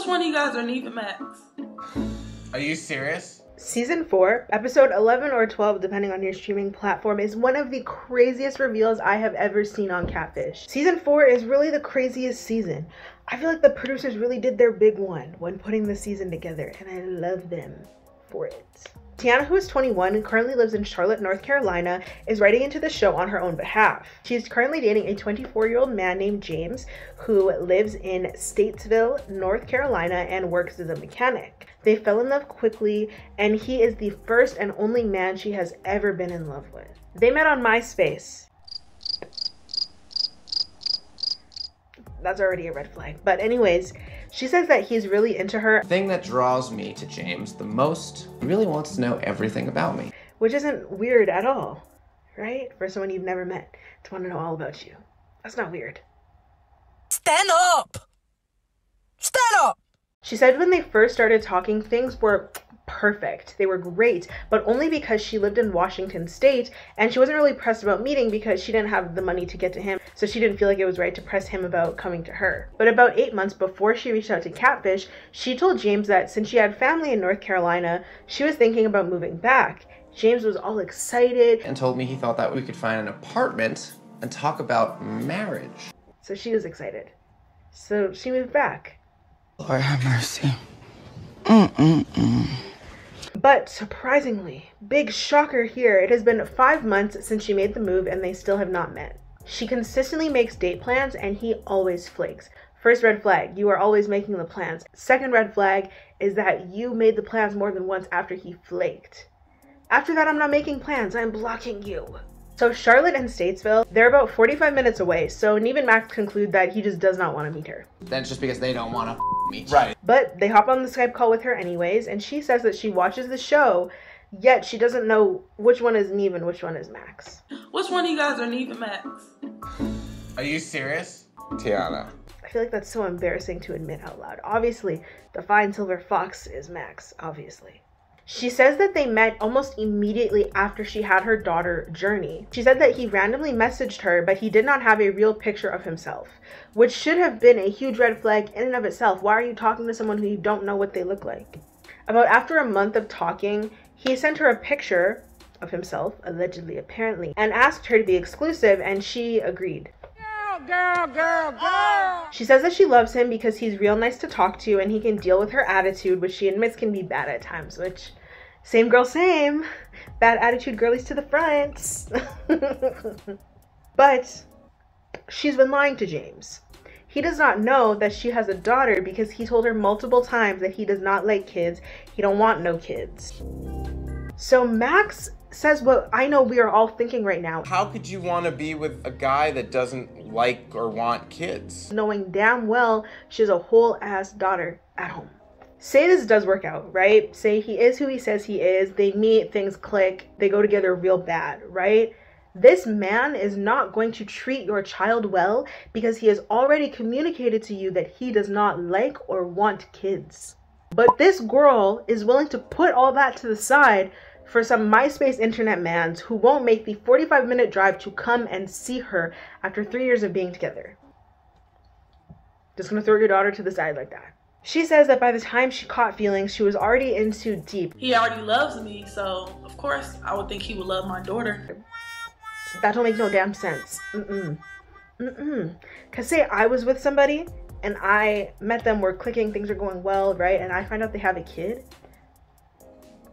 Which one of you guys are Neva Max? Are you serious? Season 4, episode 11 or 12, depending on your streaming platform, is one of the craziest reveals I have ever seen on Catfish. Season 4 is really the craziest season. I feel like the producers really did their big one when putting the season together, and I love them for it. Tiana, who is 21 and currently lives in Charlotte, North Carolina, is writing into the show on her own behalf. She is currently dating a 24 year old man named James who lives in Statesville, North Carolina, and works as a mechanic. They fell in love quickly, and he is the first and only man she has ever been in love with. They met on MySpace. That's already a red flag. But, anyways, she says that he's really into her. The thing that draws me to James the most, he really wants to know everything about me. Which isn't weird at all, right? For someone you've never met to want to know all about you. That's not weird. Stand up! Stand up! She said when they first started talking, things were perfect. They were great, but only because she lived in Washington state and she wasn't really pressed about meeting because she didn't have the money to get to him. So she didn't feel like it was right to press him about coming to her. But about eight months before she reached out to Catfish, she told James that since she had family in North Carolina, she was thinking about moving back. James was all excited and told me he thought that we could find an apartment and talk about marriage. So she was excited. So she moved back. Lord have mercy. Mm-mm-mm. But surprisingly, big shocker here, it has been five months since she made the move and they still have not met. She consistently makes date plans and he always flakes. First red flag, you are always making the plans. Second red flag is that you made the plans more than once after he flaked. After that, I'm not making plans, I'm blocking you. So Charlotte and Statesville, they're about 45 minutes away, so Nev and Max conclude that he just does not want to meet her. That's just because they don't want to meet Right. But they hop on the Skype call with her anyways, and she says that she watches the show, yet she doesn't know which one is Nev and which one is Max. Which one of you guys are Neva Max? Are you serious? Tiana. I feel like that's so embarrassing to admit out loud. Obviously, the fine silver fox is Max, obviously. She says that they met almost immediately after she had her daughter, Journey. She said that he randomly messaged her, but he did not have a real picture of himself, which should have been a huge red flag in and of itself. Why are you talking to someone who you don't know what they look like? About after a month of talking, he sent her a picture of himself, allegedly, apparently, and asked her to be exclusive, and she agreed. Girl, girl, girl! She says that she loves him because he's real nice to talk to and he can deal with her attitude, which she admits can be bad at times, which same girl, same. Bad attitude girlies to the front. but she's been lying to James. He does not know that she has a daughter because he told her multiple times that he does not like kids. He don't want no kids. So Max says what I know we are all thinking right now, How could you want to be with a guy that doesn't like or want kids? knowing damn well she has a whole ass daughter at home. Say this does work out, right? Say he is who he says he is. They meet, things click, they go together real bad, right? This man is not going to treat your child well because he has already communicated to you that he does not like or want kids. But this girl is willing to put all that to the side for some MySpace internet mans who won't make the 45 minute drive to come and see her after three years of being together. Just gonna throw your daughter to the side like that. She says that by the time she caught feelings, she was already in too deep. He already loves me, so of course I would think he would love my daughter. That don't make no damn sense. Mm-mm. Mm-mm. Cause say I was with somebody and I met them, we're clicking, things are going well, right? And I find out they have a kid.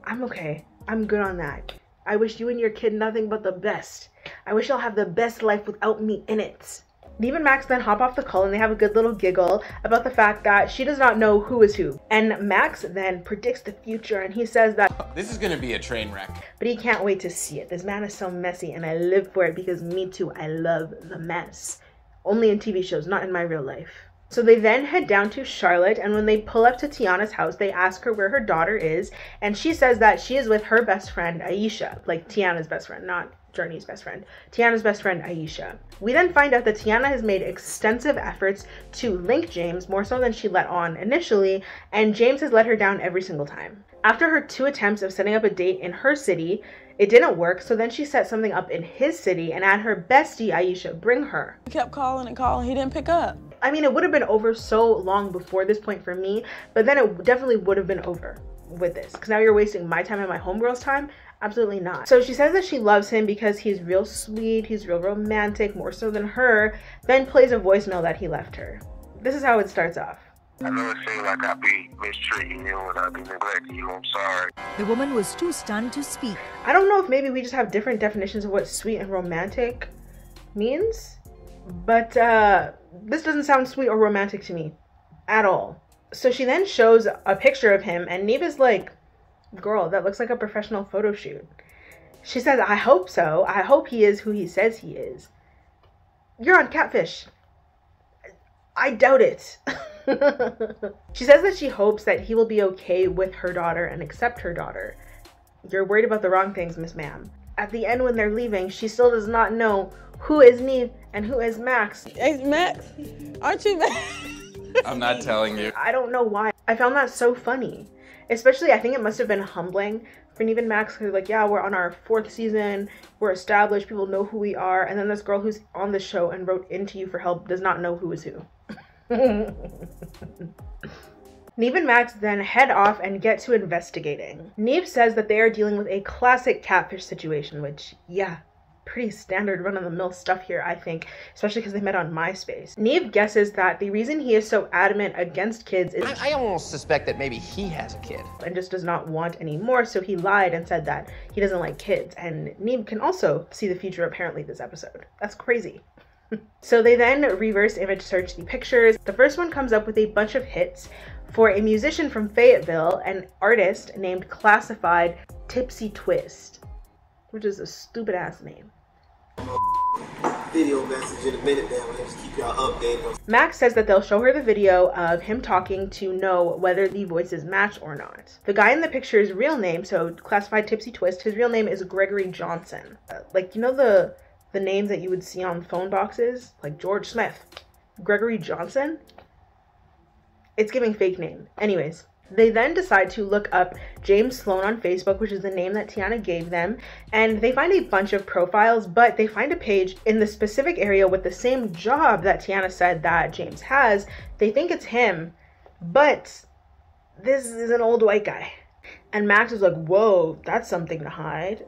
I'm okay. I'm good on that. I wish you and your kid nothing but the best. I wish y'all have the best life without me in it. Nev and Max then hop off the call and they have a good little giggle about the fact that she does not know who is who. And Max then predicts the future and he says that This is gonna be a train wreck. but he can't wait to see it. This man is so messy, and I live for it because me too, I love the mess. Only in TV shows, not in my real life. So they then head down to Charlotte, and when they pull up to Tiana's house, they ask her where her daughter is, and she says that she is with her best friend, Aisha, like Tiana's best friend, not Journey's best friend. Tiana's best friend, Aisha. We then find out that Tiana has made extensive efforts to link James, more so than she let on initially, and James has let her down every single time. After her two attempts of setting up a date in her city, it didn't work, so then she set something up in his city and had her bestie, Aisha, bring her. He kept calling and calling. He didn't pick up. I mean, it would have been over so long before this point for me, but then it definitely would have been over with this because now you're wasting my time and my homegirl's time. Absolutely not. So she says that she loves him because he's real sweet, he's real romantic, more so than her, then plays a voicemail that he left her. This is how it starts off. I know it seems like I be mistreating you and I be neglecting you. I'm sorry. The woman was too stunned to speak. I don't know if maybe we just have different definitions of what sweet and romantic means, but uh, this doesn't sound sweet or romantic to me at all. So she then shows a picture of him, and Neva's like, Girl, that looks like a professional photo shoot. She says, I hope so. I hope he is who he says he is. You're on Catfish. I doubt it. she says that she hopes that he will be okay with her daughter and accept her daughter. You're worried about the wrong things, Miss Ma'am. At the end, when they're leaving, she still does not know who is Nev and who is Max. Hey, Max, aren't you Max? I'm not telling you. I don't know why. I found that so funny. Especially, I think it must have been humbling for Nev and Max because, like, yeah, we're on our fourth season, we're established, people know who we are, and then this girl who's on the show and wrote into you for help does not know who is who. Nev and Max then head off and get to investigating. Nev says that they are dealing with a classic catfish situation, which, yeah, pretty standard run of the mill stuff here, I think, especially because they met on MySpace. Nev guesses that the reason he is so adamant against kids is I, I almost suspect that maybe he has a kid. and just does not want any more, so he lied and said that he doesn't like kids. And Nev can also see the future apparently this episode. That's crazy. so they then reverse image search the pictures. The first one comes up with a bunch of hits for a musician from Fayetteville, an artist named Classified Tipsy Twist, which is a stupid ass name. Video message in a minute there. We'll just keep y'all updated. Max says that they'll show her the video of him talking to know whether the voices match or not. The guy in the picture's real name, so classified Tipsy Twist, his real name is Gregory Johnson. Uh, like you know the the names that you would see on phone boxes, like George Smith, Gregory Johnson. It's giving fake name. Anyways, they then decide to look up James Sloan on Facebook, which is the name that Tiana gave them, and they find a bunch of profiles, but they find a page in the specific area with the same job that Tiana said that James has. They think it's him, but this is an old white guy. And Max is like, Whoa, that's something to hide.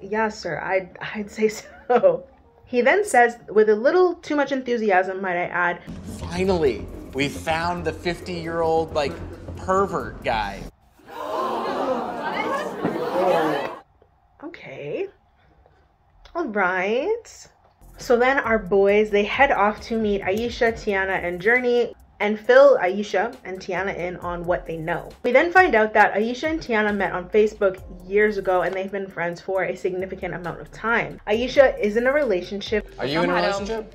Yeah, sir, I'd, I'd say so. He then says, with a little too much enthusiasm, might I add, Finally, we found the 50 year old, like, pervert guy. Okay. All right. So then our boys, they head off to meet Aisha, Tiana, and Journey and fill Aisha and Tiana in on what they know. We then find out that Aisha and Tiana met on Facebook years ago and they've been friends for a significant amount of time. Aisha is in a relationship Are you in a relationship?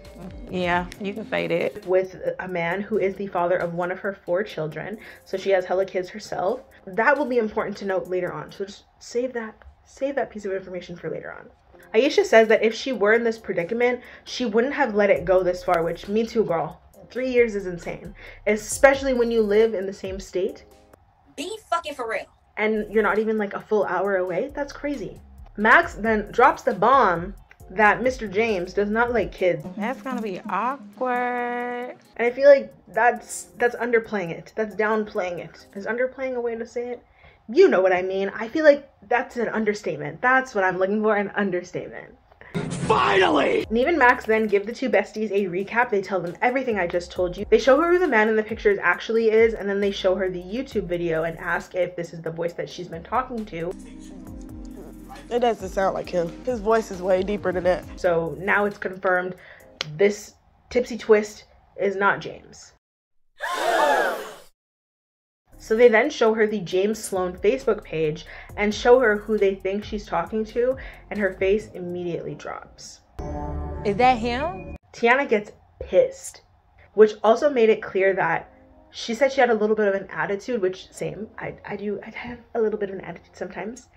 Yeah, you can fade it. with a man who is the father of one of her four children. So she has hella kids herself. That will be important to note later on. So just save that save that piece of information for later on. Aisha says that if she were in this predicament, she wouldn't have let it go this far, which me too, girl. Three years is insane, especially when you live in the same state Be fucking for real. and you're not even like a full hour away. That's crazy. Max then drops the bomb that Mr. James does not like kids. That's gonna be awkward. And I feel like that's that's underplaying it. That's downplaying it. Is underplaying a way to say it? You know what I mean. I feel like that's an understatement. That's what I'm looking for, an understatement. Finally! Nev and Max then give the two besties a recap. They tell them everything I just told you. They show her who the man in the pictures actually is, and then they show her the YouTube video and ask if this is the voice that she's been talking to. It doesn't sound like him. His voice is way deeper than that. So now it's confirmed this tipsy twist is not James. So they then show her the James Sloan Facebook page and show her who they think she's talking to, and her face immediately drops. Is that him? Tiana gets pissed, which also made it clear that she said she had a little bit of an attitude, which same, I, I do, I have a little bit of an attitude sometimes,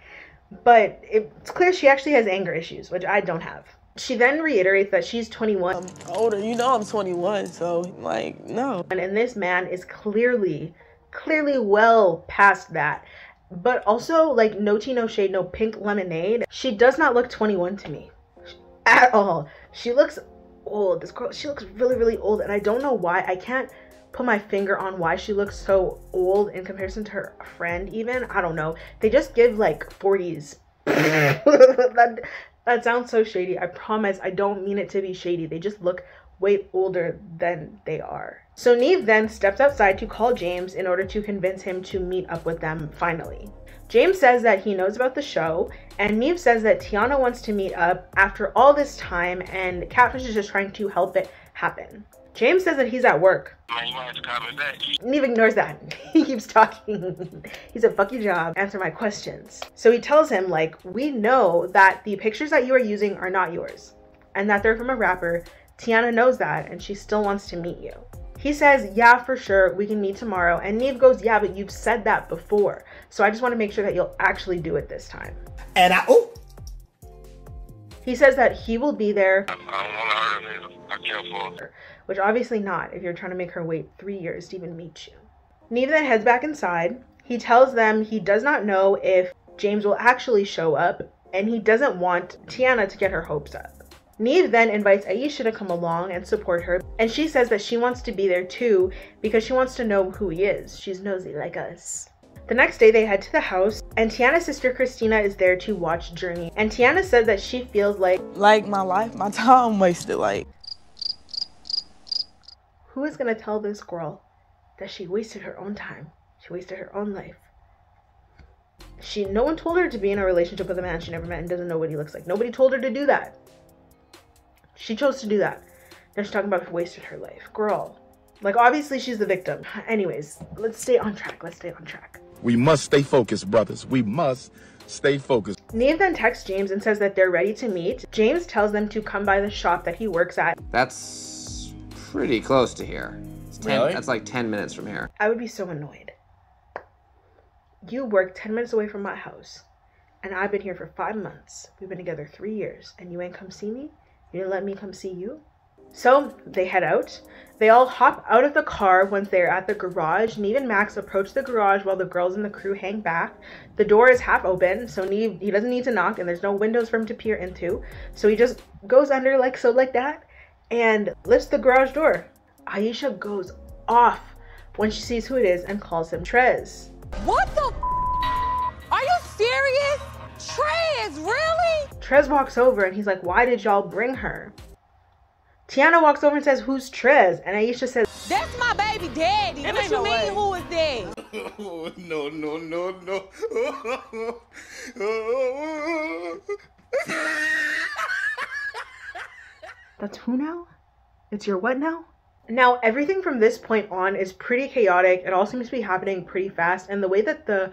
but it's clear she actually has anger issues, which I don't have. She then reiterates that she's 21 I'm older. You know I'm 21, so like no. and, and this man is clearly, clearly well past that. But also, like, no tea, no shade, no pink lemonade. She does not look 21 to me at all. She looks old. This girl, she looks really, really old, and I don't know why. I can't put my finger on why she looks so old in comparison to her friend, even. I don't know. They just give like 40s. that, that sounds so shady. I promise I don't mean it to be shady. They just look way older than they are. So Nev then steps outside to call James in order to convince him to meet up with them finally. James says that he knows about the show, and Nev says that Tiana wants to meet up after all this time, and Catfish is just trying to help it happen. James says that he's at work. Man, you might have to call me back. Nev ignores that. he keeps talking. he said, fuck your job, answer my questions. So he tells him, like, we know that the pictures that you are using are not yours, and that they're from a rapper. Tiana knows that, and she still wants to meet you. He says, Yeah, for sure, we can meet tomorrow. And Nev goes, Yeah, but you've said that before. So I just want to make sure that you'll actually do it this time. And I, oh, He says that he will be there, I don't want to hurt him. I care for her. which obviously not if you're trying to make her wait three years to even meet you. Nev then heads back inside. He tells them he does not know if James will actually show up, and he doesn't want Tiana to get her hopes up. Nev then invites Aisha to come along and support her, and she says that she wants to be there too because she wants to know who he is. She's nosy like us. The next day, they head to the house, and Tiana's sister Christina is there to watch Journey. And Tiana said that she feels like, Like my life, my time wasted. Like, who is gonna tell this girl that she wasted her own time? She wasted her own life. She, no one told her to be in a relationship with a man she never met and doesn't know what he looks like. Nobody told her to do that. She chose to do that. Now she's talking about wasted her life. Girl. Like, obviously, she's the victim. Anyways, let's stay on track. Let's stay on track. We must stay focused, brothers. We must stay focused. Nev then texts James and says that they're ready to meet. James tells them to come by the shop that he works at. That's pretty close to here. It's 10, Really? That's like 10 minutes from here. I would be so annoyed. You work 10 minutes away from my house, and I've been here for five months. We've been together three years, and you ain't come see me? You let me come see you? So they head out. They all hop out of the car once they're at the garage. Nev and Max approach the garage while the girls and the crew hang back. The door is half open, so Nev he doesn't need to knock, and there's no windows for him to peer into. So he just goes under like so, like that, and lifts the garage door. Aisha goes off when she sees who it is and calls him Trez. What the? Are you serious? Trez, really? Trez walks over and he's like, Why did y'all bring her? Tiana walks over and says, Who's Trez? And Aisha says, That's my baby daddy. It what ain't you no mean, way. who is that? Oh, no, no, no, no. That's who now? It's your what now? Now, everything from this point on is pretty chaotic. It all seems to be happening pretty fast, and the way that the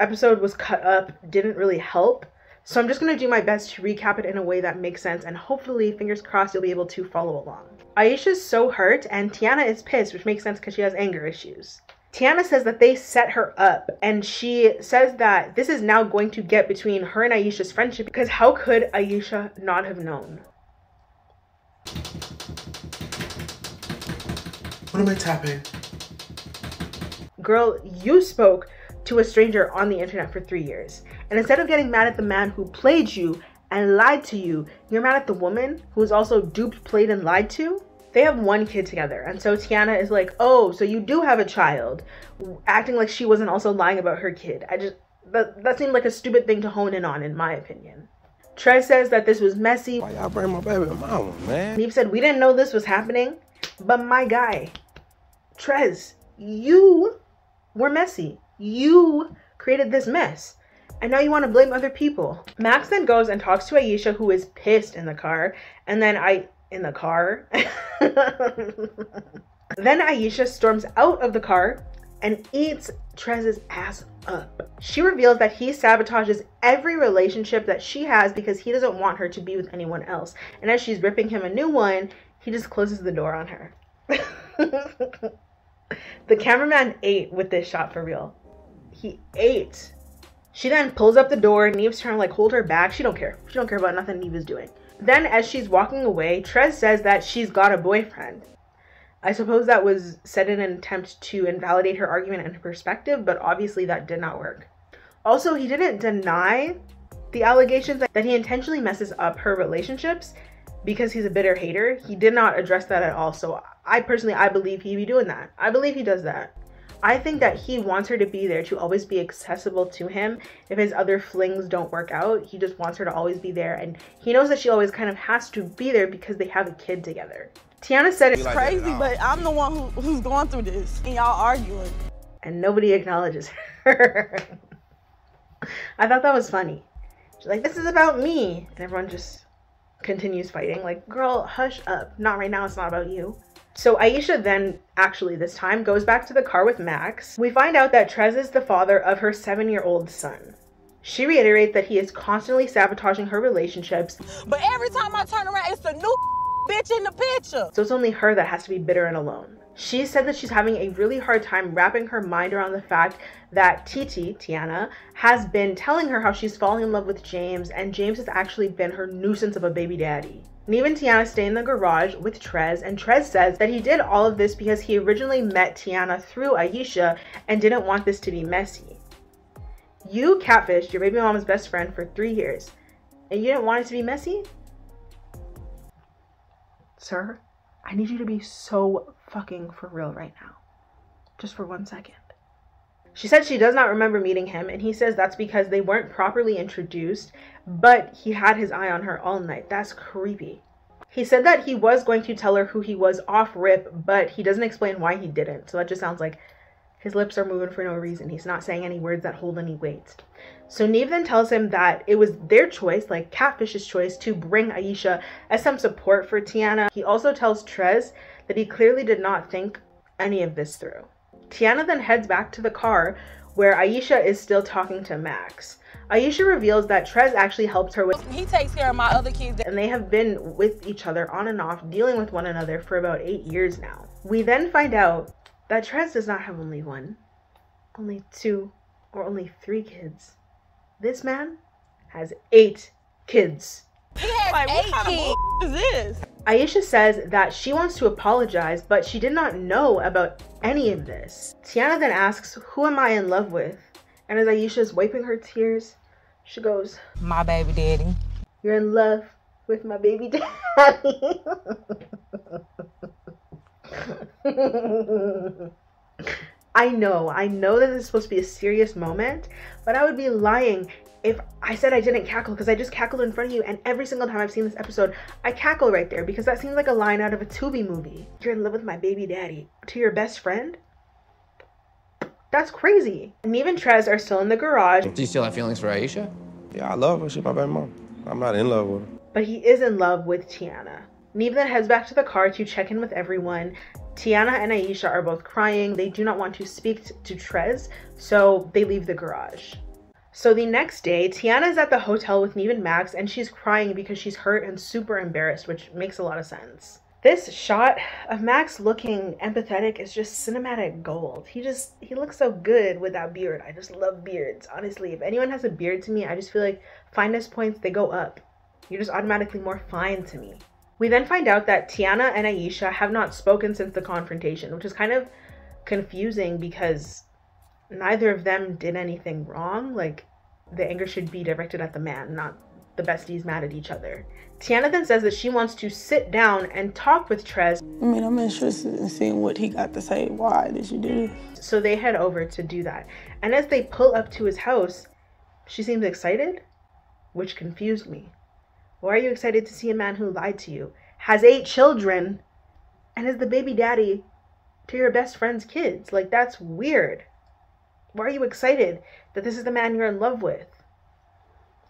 episode was cut up didn't really help. So I'm just going to do my best to recap it in a way that makes sense, and hopefully, fingers crossed, you'll be able to follow along. Aisha's so hurt, and Tiana is pissed, which makes sense because she has anger issues. Tiana says that they set her up, and she says that this is now going to get between her and Aisha's friendship because how could Aisha not have known? What am I tapping? Girl, you spoke to a stranger on the internet for three years. And instead of getting mad at the man who played you and lied to you, you're mad at the woman who was also duped, played, and lied to? They have one kid together. And so Tiana is like, oh, so you do have a child, acting like she wasn't also lying about her kid. I just, that, that seemed like a stupid thing to hone in on, in my opinion. Trez says that this was messy. Why y'all bring my baby mama, man? Nev said, We didn't know this was happening, but my guy, Trez, you were messy. You created this mess. And now you want to blame other people. Max then goes and talks to Aisha, who is pissed in the car. And then I, in the car. then Aisha storms out of the car and eats Trez's ass up. She reveals that he sabotages every relationship that she has because he doesn't want her to be with anyone else. And as she's ripping him a new one, he just closes the door on her. the cameraman ate with this shot for real. He ate. She then pulls up the door. Nev's trying to like hold her back. She don't care. She don't care about nothing Nev is doing. Then as she's walking away, Trez says that she's got a boyfriend. I suppose that was said in an attempt to invalidate her argument and her perspective, but obviously that did not work. Also, he didn't deny the allegations that he intentionally messes up her relationships, because he's a bitter hater, he did not address that at all. So I personally, I believe he be doing that. I believe he does that. I think that he wants her to be there to always be accessible to him. If his other flings don't work out, he just wants her to always be there. And he knows that she always kind of has to be there because they have a kid together. Tiana said it's crazy, but I'm the one who, who's going through this, and y'all arguing. and nobody acknowledges her. I thought that was funny. She's like, this is about me. And everyone just continues fighting. Like, girl, hush up. Not right now, it's not about you. So Aisha then, actually this time, goes back to the car with Max. We find out that Trez is the father of her seven year old son. She reiterates that he is constantly sabotaging her relationships, But every time I turn around, it's a new bitch in the picture. so it's only her that has to be bitter and alone. She said that she's having a really hard time wrapping her mind around the fact that Titi, Tiana, has been telling her how she's falling in love with James, and James has actually been her nuisance of a baby daddy. And Tiana stay in the garage with Trez, and Trez says that he did all of this because he originally met Tiana through Aisha and didn't want this to be messy. You catfished your baby mama's best friend for three years, and you didn't want it to be messy? Sir, I need you to be so fucking for real right now. Just for one second. She said she does not remember meeting him, and he says that's because they weren't properly introduced, but he had his eye on her all night. That's creepy. He said that he was going to tell her who he was off rip, but he doesn't explain why he didn't. So that just sounds like his lips are moving for no reason. He's not saying any words that hold any weight. So Nev then tells him that it was their choice, like Catfish's choice, to bring Aisha as some support for Tiana. He also tells Trez that he clearly did not think any of this through. Tiana then heads back to the car where Aisha is still talking to Max. Aisha reveals that Trez actually helped her with He takes care of my other kids. and they have been with each other on and off, dealing with one another for about eight years now. We then find out that Trez does not have only one, only two, or only three kids. This man has eight kids. He has Like, what eight kind kids. of is this? Aisha says that she wants to apologize, but she did not know about any of this. Tiana then asks, Who am I in love with? And as Aisha is wiping her tears, she goes, My baby daddy. You're in love with my baby daddy. I know, I know that this is supposed to be a serious moment, but I would be lying if I said I didn't cackle because I just cackled in front of you, and every single time I've seen this episode, I cackle right there because that seems like a line out of a Tubi movie. You're in love with my baby daddy to your best friend? That's crazy. Nev and Trez are still in the garage, Do you still have feelings for Aisha? Yeah, I love her. She's my baby mom. I'm not in love with her. but he is in love with Tiana. Nev then heads back to the car to check in with everyone. Tiana and Aisha are both crying. They do not want to speak to Trez, so they leave the garage. So the next day, Tiana is at the hotel with Nev and Max, and she's crying because she's hurt and super embarrassed, which makes a lot of sense. This shot of Max looking empathetic is just cinematic gold. He just he looks so good with that beard. I just love beards. Honestly, if anyone has a beard to me, I just feel like fineness points they go up. You're just automatically more fine to me. We then find out that Tiana and Aisha have not spoken since the confrontation, which is kind of confusing because neither of them did anything wrong. Like, the anger should be directed at the man, not the besties mad at each other. Tiana then says that she wants to sit down and talk with Trez, I mean, I'm interested in seeing what he got to say. Why did you do this? so they head over to do that. And as they pull up to his house, she seems excited, which confused me. Why are you excited to see a man who lied to you, has eight children, and is the baby daddy to your best friend's kids? Like, that's weird. Why are you excited that this is the man you're in love with?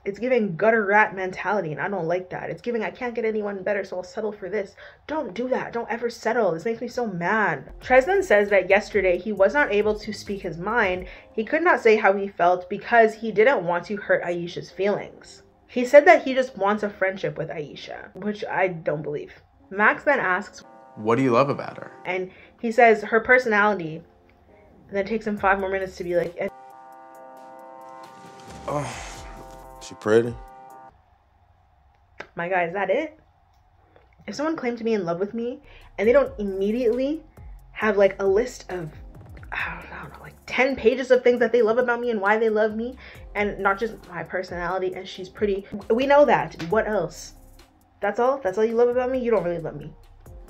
It's giving gutter rat mentality, and I don't like that. It's giving I can't get anyone better, so I'll settle for this. Don't do that. Don't ever settle. This makes me so mad. Tresman says that yesterday he was not able to speak his mind. He could not say how he felt because he didn't want to hurt Aisha's feelings. He said that he just wants a friendship with Aisha, which I don't believe. Max then asks, What do you love about her? and he says her personality, and then it takes him five more minutes to be like, Oh, she pretty. my guy, is that it? If someone claimed to be in love with me and they don't immediately have like a list of, I don't, I don't know, like 10 pages of things that they love about me and why they love me, and not just my personality and she's pretty, we know that. What else? That's all? That's all you love about me? You don't really love me.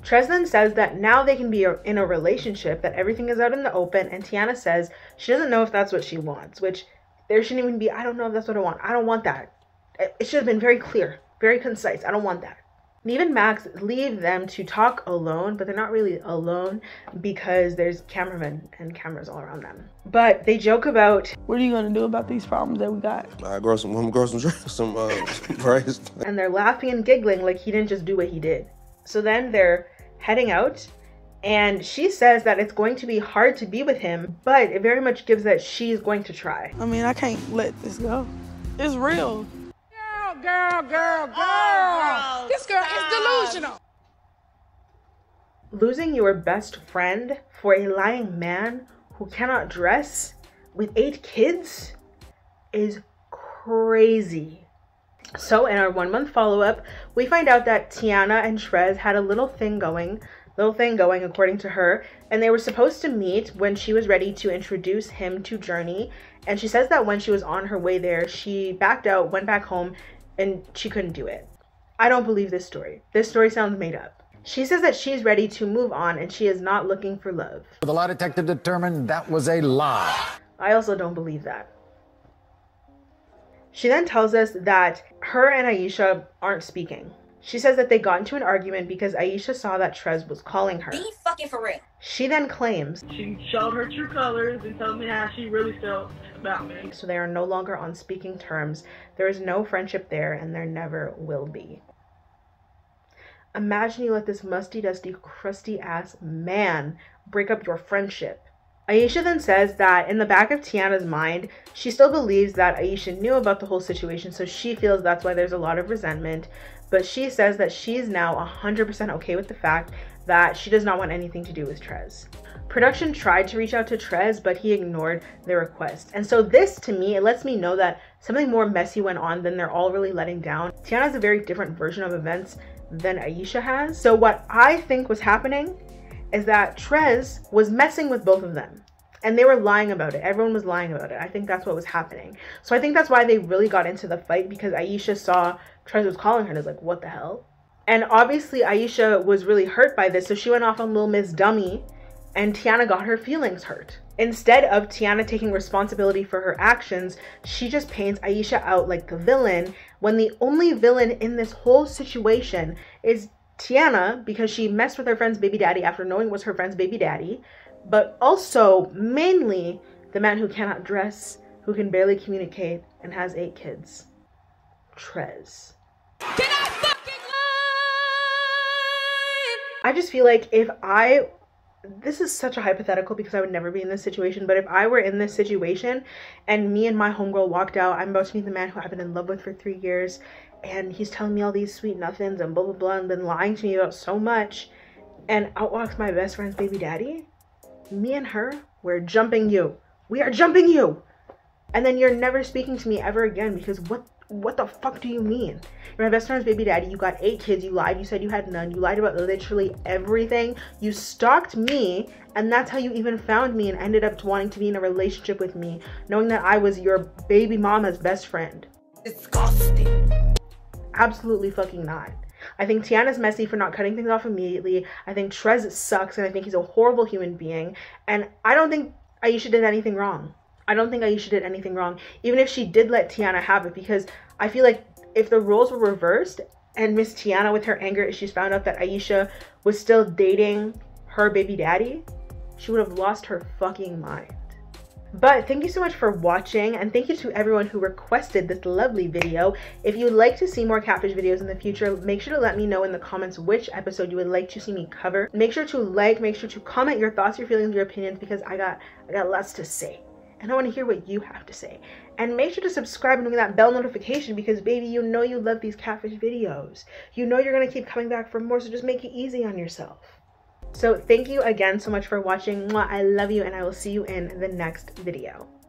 Trez then says that now they can be in a relationship, that everything is out in the open, and Tiana says she doesn't know if that's what she wants, which there shouldn't even be, I don't know if that's what I want. I don't want that. It should have been very clear, very concise. I don't want that. Nev and Max leave them to talk alone, but they're not really alone because there's cameramen and cameras all around them. But they joke about what are you gonna do about these problems that we got? I grow some, I'm grow some, some uh, rice. and they're laughing and giggling like he didn't just do what he did. So then they're heading out, and she says that it's going to be hard to be with him, but it very much gives that she's going to try. I mean, I can't let this go. It's real girl, girl, girl. Oh, this girl is delusional. Losing your best friend for a lying man who cannot dress with eight kids is crazy. So, in our one month follow up, we find out that Tiana and Trez had a little thing going, little thing going according to her, and they were supposed to meet when she was ready to introduce him to Journey. And she says that when she was on her way there, she backed out, went back home, and she couldn't do it. I don't believe this story. This story sounds made up. She says that she's ready to move on and she is not looking for love. The law detective determined that was a lie. I also don't believe that. She then tells us that her and Aisha aren't speaking. She says that they got into an argument because Aisha saw that Trez was calling her. Be fucking for real. She then claims she showed her true colors and told me how she really felt about me. So they are no longer on speaking terms. There is no friendship there, and there never will be. Imagine you let this musty, dusty, crusty ass man break up your friendship. Aisha then says that in the back of Tiana's mind, she still believes that Aisha knew about the whole situation, so she feels that's why there's a lot of resentment. But she says that she's now 100% okay with the fact that she does not want anything to do with Trez. Production tried to reach out to Trez, but he ignored their request. And so this, to me, it lets me know that something more messy went on than they're all really letting down. Tiana has a very different version of events than Aisha has. So what I think was happening is that Trez was messing with both of them. And they were lying about it. Everyone was lying about it. I think that's what was happening. So I think that's why they really got into the fight because Aisha saw Trez was calling her and was like, what the hell? And obviously Aisha was really hurt by this. So she went off on Little Miss Dummy and Tiana got her feelings hurt. Instead of Tiana taking responsibility for her actions, she just paints Aisha out like the villain when the only villain in this whole situation is Tiana because she messed with her friend's baby daddy after knowing was her friend's baby daddy, but also mainly the man who cannot dress, who can barely communicate, and has eight kids. Trez. Can I fucking I just feel like if I this is such a hypothetical because I would never be in this situation. But if I were in this situation and me and my homegirl walked out, I'm about to meet the man who I've been in love with for three years, and he's telling me all these sweet nothings and blah blah blah and been lying to me about so much, and out walks my best friend's baby daddy. Me and her, we're jumping you. We are jumping you. And then you're never speaking to me ever again because what what the fuck do you mean? You're my best friend's baby daddy. You got eight kids. You lied. You said you had none. You lied about literally everything. You stalked me, and that's how you even found me and ended up wanting to be in a relationship with me, knowing that I was your baby mama's best friend. Disgusting. Absolutely fucking not. I think Tiana's messy for not cutting things off immediately. I think Trez sucks, and I think he's a horrible human being. And I don't think Aisha did anything wrong. I don't think Aisha did anything wrong, even if she did let Tiana have it, because I feel like if the roles were reversed and Miss Tiana, with her anger issues, found out that Aisha was still dating her baby daddy, she would have lost her fucking mind. But thank you so much for watching and thank you to everyone who requested this lovely video. If you would like to see more catfish videos in the future, make sure to let me know in the comments which episode you would like to see me cover. Make sure to like, make sure to comment your thoughts, your feelings, your opinions because I got I got lots to say and I want to hear what you have to say. And make sure to subscribe and ring that bell notification because, baby, you know you love these catfish videos. You know you're going to keep coming back for more, so just make it easy on yourself. So thank you again so much for watching. I love you, and I will see you in the next video.